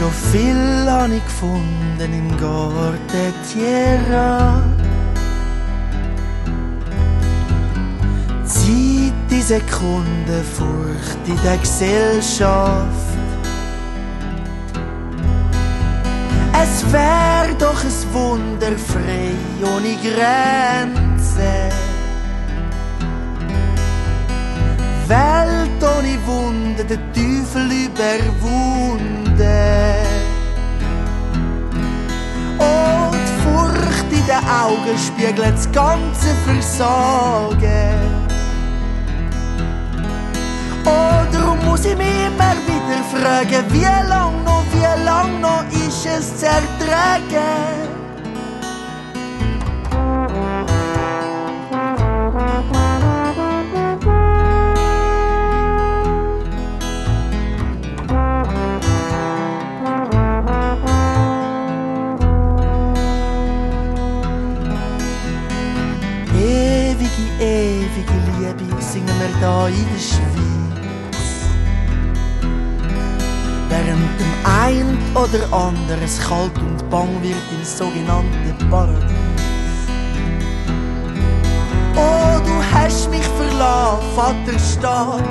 habe ich gefunden im Garten Tierra. Zeit, die Sekunde, Furcht in der Gesellschaft. Es wär doch ein Wunder frei ohne Grenzen. Welt ohne Wunder, der Teufel überwunden. Augen spiegelt das ganze Versagen. Oh, darum muss ich mich immer wieder fragen, wie lang noch, wie lang noch ist es zu ertragen? Ewige, ewige Liebe singen wir da in der Schweiz. Während dem ein oder anderen kalt und bang wird im sogenannten Paradies. Oh, du hast mich verlassen, Vater Staat,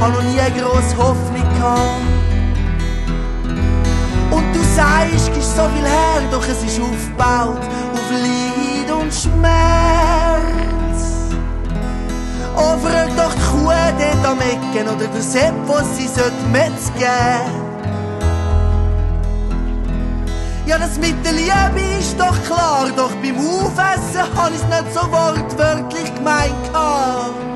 hab noch nie groß Hoffnung gehabt. Und du sagst, ist so viel her, doch es ist aufgebaut auf Leid und Schmerz. Am oder der Sepp, was sie sollte metzgen. Ja, das mit der Liebe ist doch klar, doch beim Aufessen hab ich's nicht so wortwörtlich gemeint gehabt.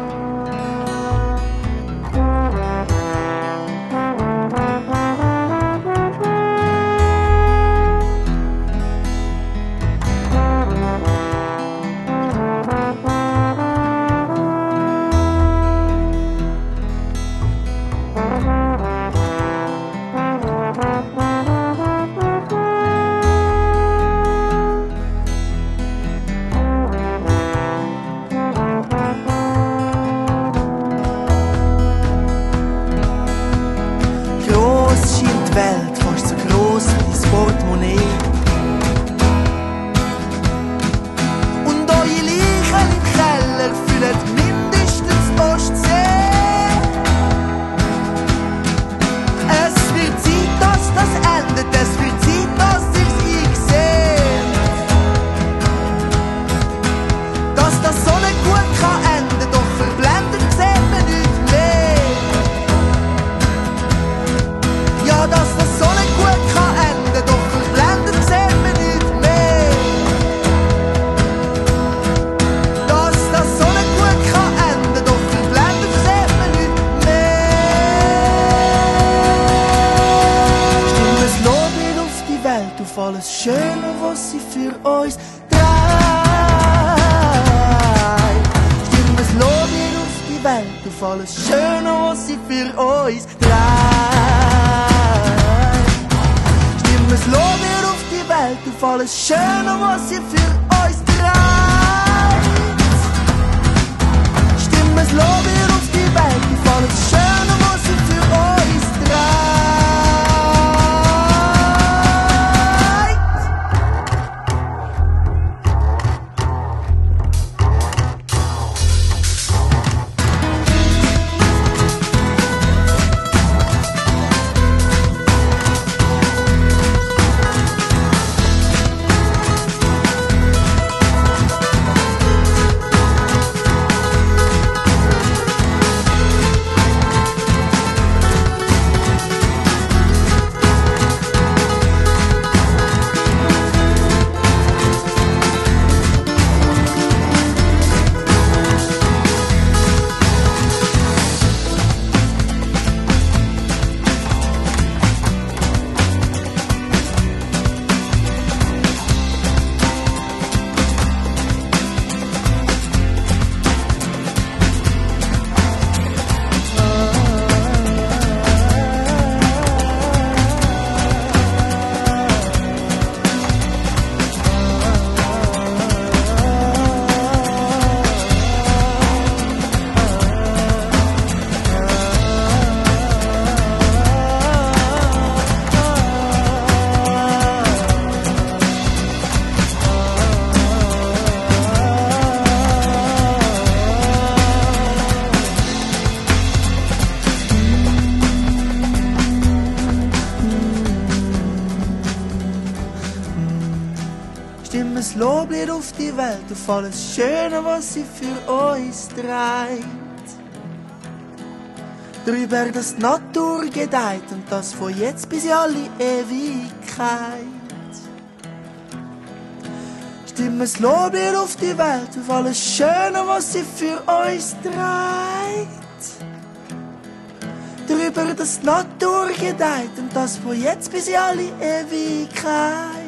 Alles Schöne, was sie für uns treibt. Stimmt es Lob auf die Welt, Schöne, was sie für uns Stimmen das Loblied auf die Welt, auf alles Schöne, was sie für uns trägt. Darüber, dass die Natur gedeiht und das von jetzt bis in alle Ewigkeit. Stimmen das Loblied auf die Welt, auf alles Schöne, was sie für uns trägt darüber, dass Natur gedeiht und das von jetzt bis in alle Ewigkeit.